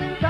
nothing.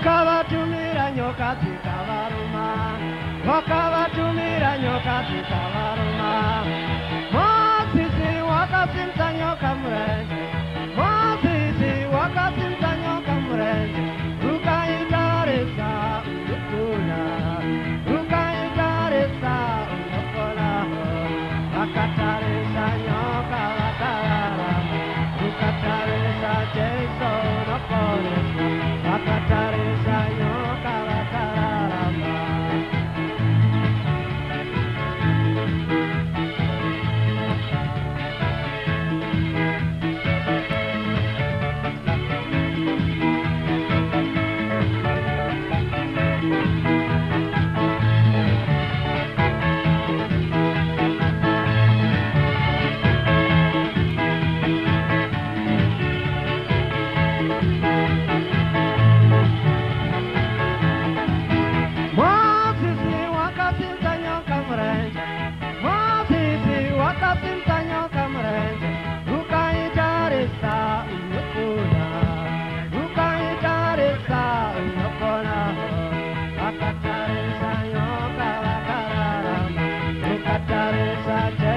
vakavatumira nyoka dzikavaruma vakavatumira nyoka dzikava upside down.